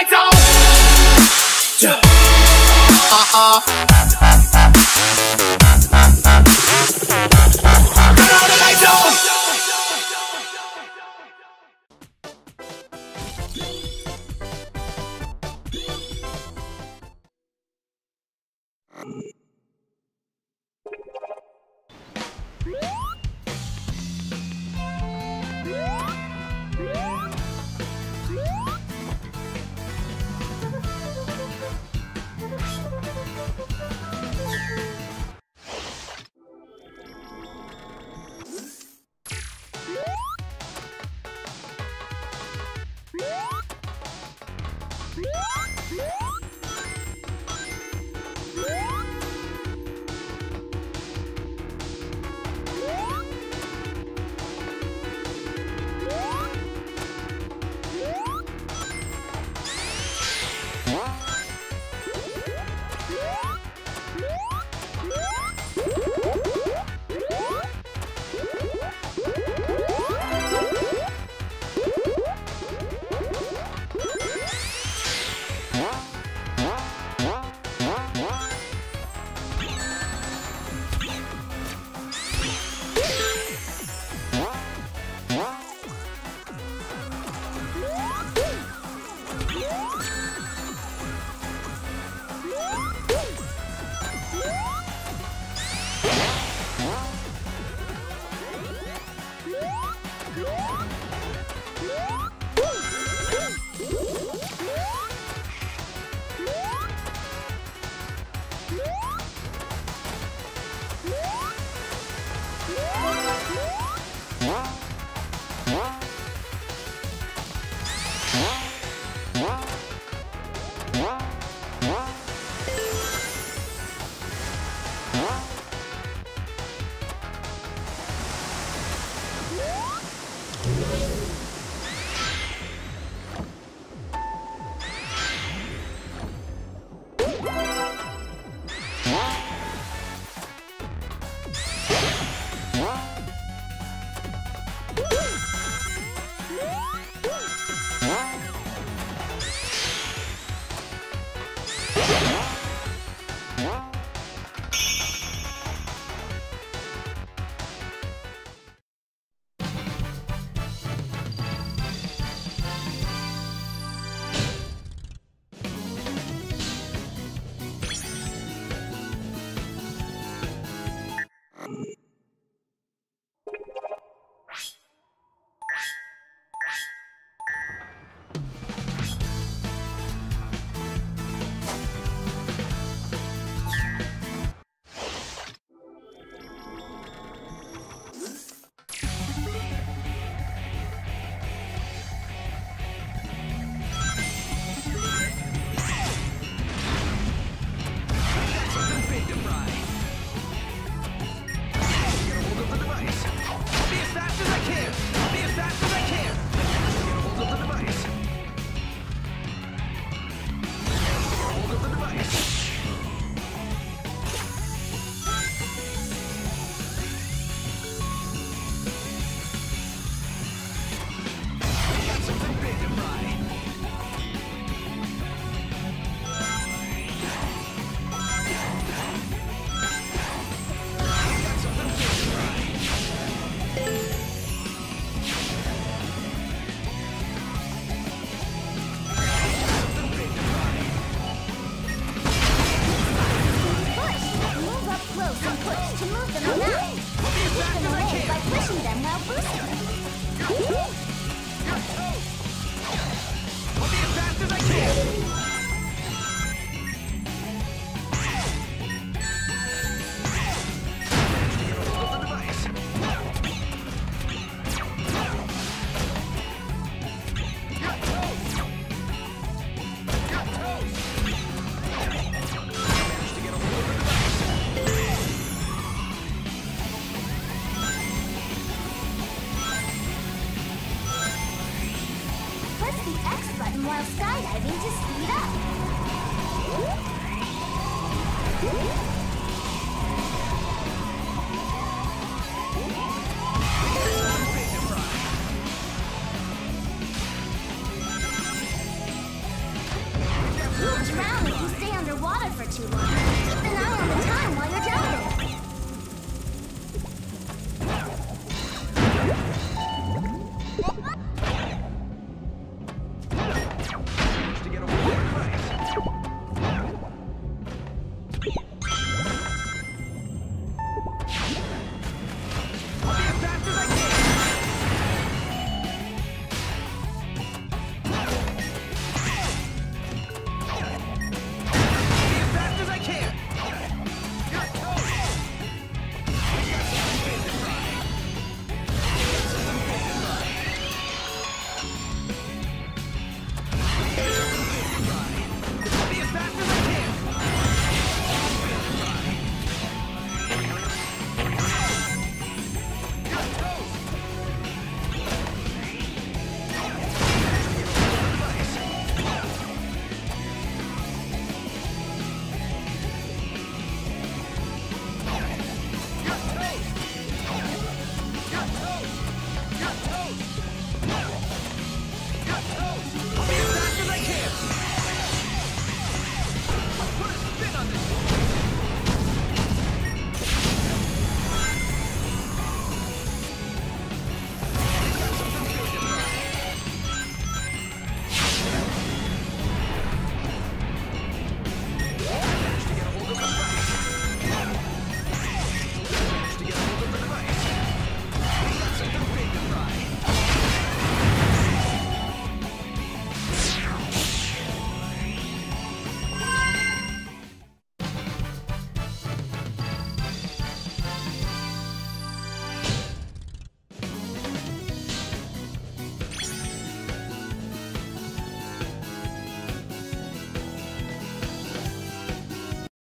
lights on. Uh-uh. Turn 어? Push! allow skydiving to speed up. You'll drown if you stay underwater for too long. Let's.